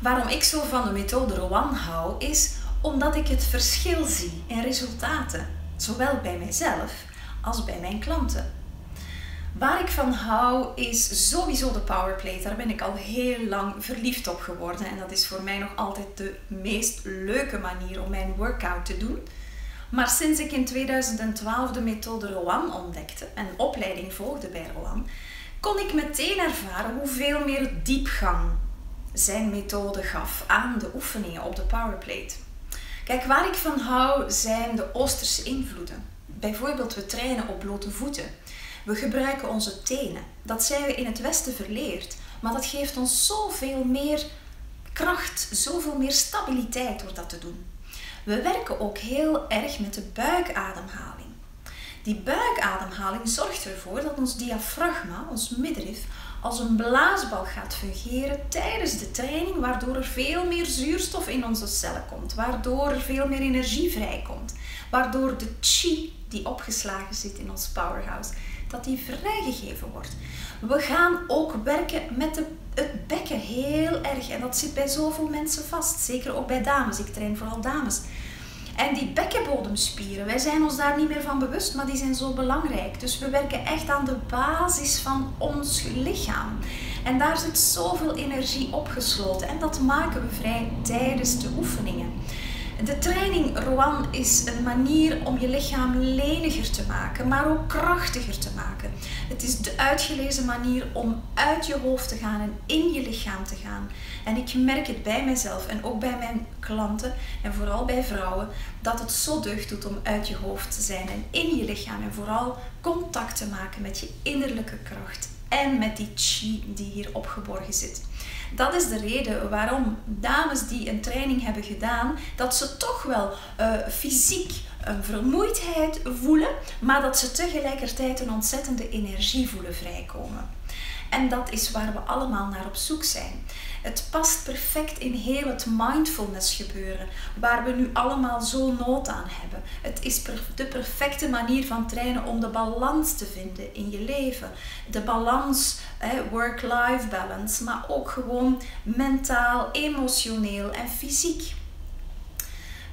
Waarom ik zo van de methode Rowan hou, is omdat ik het verschil zie in resultaten, zowel bij mijzelf als bij mijn klanten. Waar ik van hou is sowieso de powerplate. Daar ben ik al heel lang verliefd op geworden. En dat is voor mij nog altijd de meest leuke manier om mijn workout te doen. Maar sinds ik in 2012 de methode Rowan ontdekte en opleiding volgde bij Rowan, kon ik meteen ervaren hoeveel meer diepgang zijn methode gaf aan de oefeningen op de powerplate. Kijk, waar ik van hou zijn de Oosterse invloeden. Bijvoorbeeld, we trainen op blote voeten. We gebruiken onze tenen. Dat zijn we in het Westen verleerd. Maar dat geeft ons zoveel meer kracht, zoveel meer stabiliteit door dat te doen. We werken ook heel erg met de buikademhaling. Die buikademhaling zorgt ervoor dat ons diafragma, ons middenrif, als een blaasbal gaat fungeren tijdens de training, waardoor er veel meer zuurstof in onze cellen komt, waardoor er veel meer energie vrijkomt, waardoor de chi die opgeslagen zit in ons powerhouse, dat die vrijgegeven wordt. We gaan ook werken met de, het bekken heel erg en dat zit bij zoveel mensen vast, zeker ook bij dames. Ik train vooral dames. En die bekkenbodemspieren, wij zijn ons daar niet meer van bewust, maar die zijn zo belangrijk. Dus we werken echt aan de basis van ons lichaam. En daar zit zoveel energie opgesloten en dat maken we vrij tijdens de oefeningen. De training Rowan is een manier om je lichaam leniger te maken, maar ook krachtiger te maken. Het is de uitgelezen manier om uit je hoofd te gaan en in je lichaam te gaan. En ik merk het bij mezelf en ook bij mijn klanten en vooral bij vrouwen dat het zo deugd doet om uit je hoofd te zijn en in je lichaam en vooral contact te maken met je innerlijke kracht en met die chi die hier opgeborgen zit. Dat is de reden waarom dames die een training hebben gedaan, dat ze toch wel uh, fysiek een vermoeidheid voelen, maar dat ze tegelijkertijd een ontzettende energie voelen vrijkomen. En dat is waar we allemaal naar op zoek zijn. Het past perfect in heel het mindfulness gebeuren, waar we nu allemaal zo nood aan hebben. Het is de perfecte manier van trainen om de balans te vinden in je leven. De balans, work-life balance, maar ook gewoon mentaal, emotioneel en fysiek.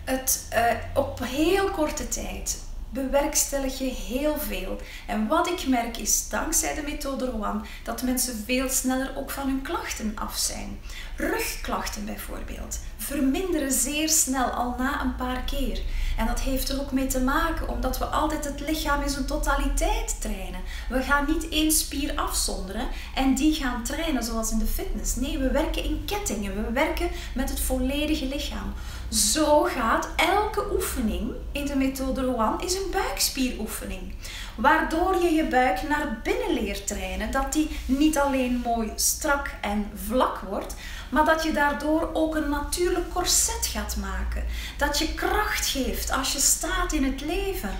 Het uh, op heel korte tijd bewerkstellig je heel veel. En wat ik merk is, dankzij de methode Rowan, dat mensen veel sneller ook van hun klachten af zijn. Rugklachten bijvoorbeeld verminderen zeer snel al na een paar keer. En dat heeft er ook mee te maken omdat we altijd het lichaam in zijn totaliteit trainen. We gaan niet één spier afzonderen en die gaan trainen zoals in de fitness. Nee, we werken in kettingen. We werken met het volledige lichaam. Zo gaat elke oefening in de methode Rowan is een buikspieroefening. Waardoor je je buik naar binnen leert trainen. Dat die niet alleen mooi strak en vlak wordt, maar dat je daardoor ook een natuurlijk corset gaat maken. Dat je kracht geeft als je staat in het leven.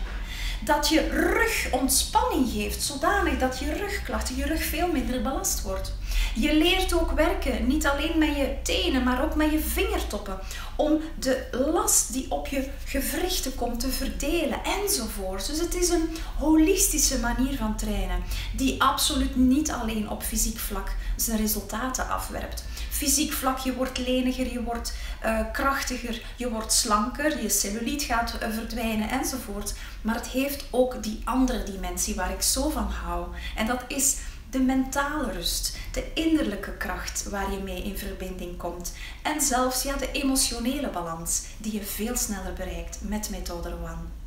Dat je rug ontspanning geeft, zodanig dat je rugklachten, je rug veel minder belast wordt. Je leert ook werken, niet alleen met je tenen, maar ook met je vingertoppen, om de last die op je gewrichten komt te verdelen enzovoort. Dus het is een holistische manier van trainen, die absoluut niet alleen op fysiek vlak zijn resultaten afwerpt. Fysiek vlak, je wordt leniger, je wordt uh, krachtiger, je wordt slanker, je celluliet gaat uh, verdwijnen enzovoort. Maar het heeft ook die andere dimensie waar ik zo van hou. En dat is de mentale rust, de innerlijke kracht waar je mee in verbinding komt en zelfs ja, de emotionele balans die je veel sneller bereikt met methode One.